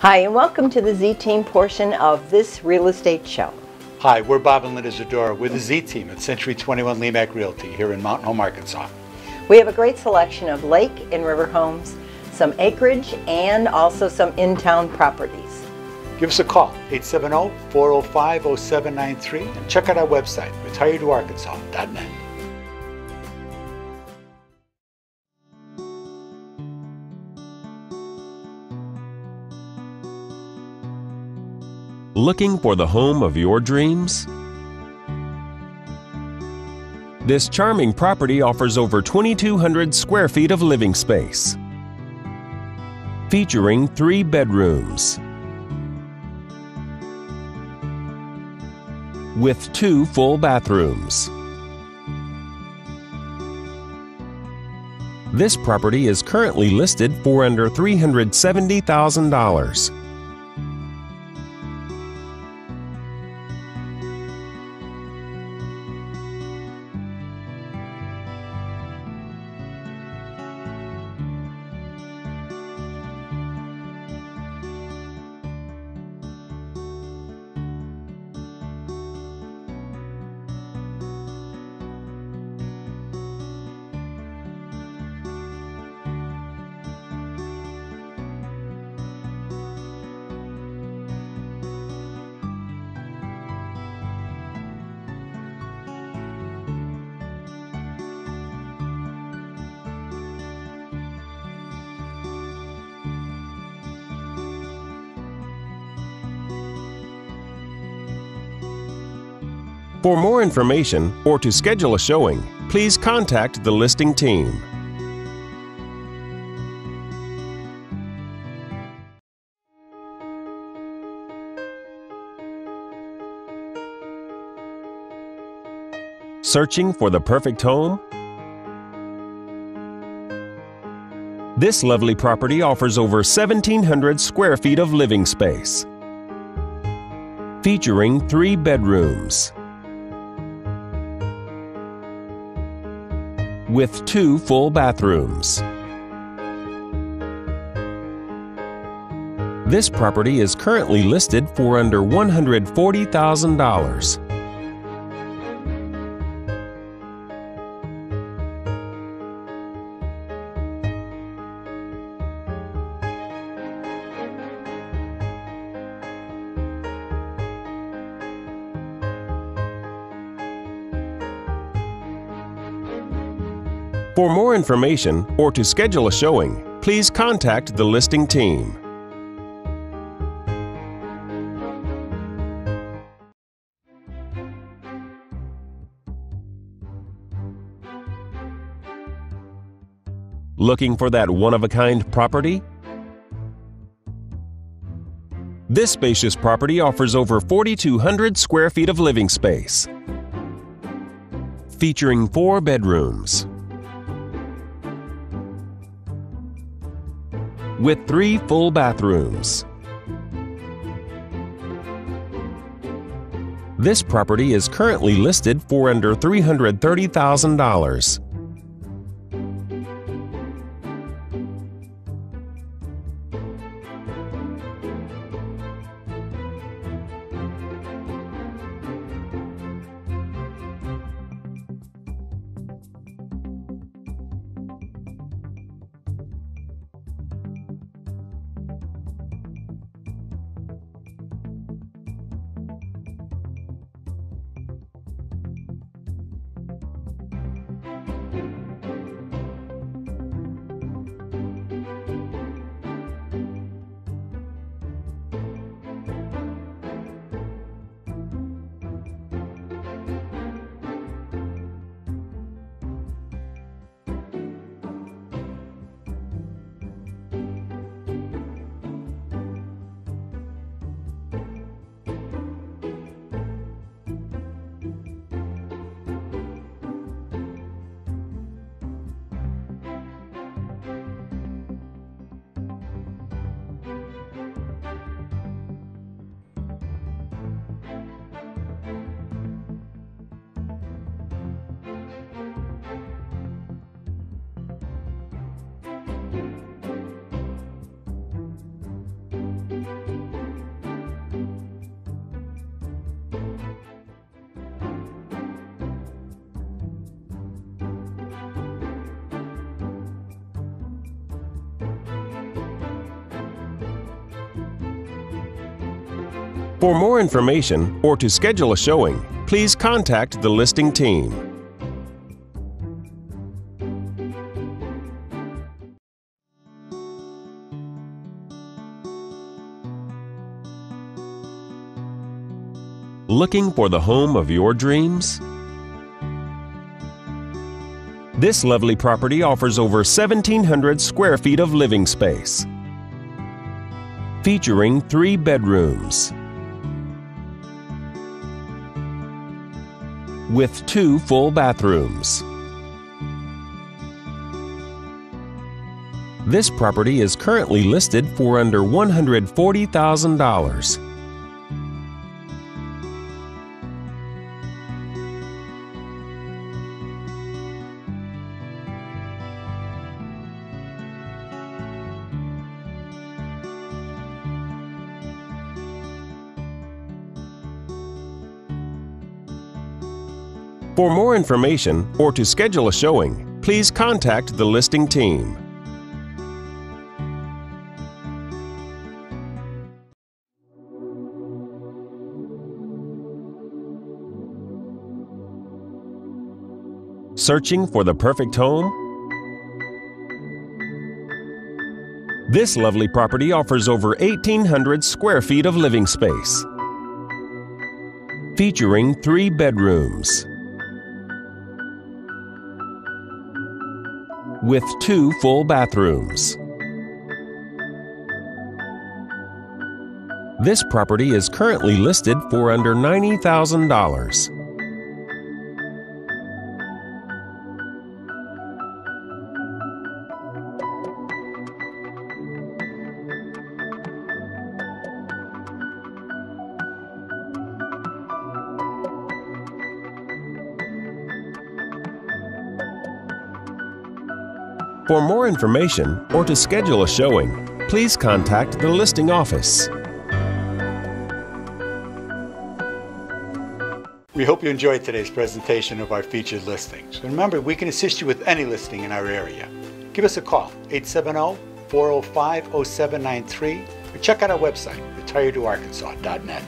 Hi, and welcome to the Z Team portion of this real estate show. Hi, we're Bob and Linda Zadora. We're the Z Team at Century 21 Lemac Realty here in Mountain Home, Arkansas. We have a great selection of lake and river homes, some acreage, and also some in town properties. Give us a call, 870-405-0793, and check out our website, retiredarkansas.net. Looking for the home of your dreams? This charming property offers over 2,200 square feet of living space, featuring three bedrooms with two full bathrooms. This property is currently listed for under $370,000. For more information or to schedule a showing, please contact the listing team. Searching for the perfect home? This lovely property offers over 1,700 square feet of living space, featuring three bedrooms. With two full bathrooms. This property is currently listed for under $140,000. For more information or to schedule a showing, please contact the listing team. Looking for that one-of-a-kind property? This spacious property offers over 4,200 square feet of living space, featuring four bedrooms, with three full bathrooms. This property is currently listed for under $330,000. For more information or to schedule a showing, please contact the listing team. Looking for the home of your dreams? This lovely property offers over 1,700 square feet of living space, featuring three bedrooms with two full bathrooms. This property is currently listed for under $140,000. For more information or to schedule a showing, please contact the listing team. Searching for the perfect home? This lovely property offers over 1,800 square feet of living space, featuring three bedrooms with two full bathrooms. This property is currently listed for under $90,000. For more information or to schedule a showing, please contact the listing office. We hope you enjoyed today's presentation of our featured listings. Remember, we can assist you with any listing in our area. Give us a call, 870-405-0793, or check out our website, retiredtoarkansas.net.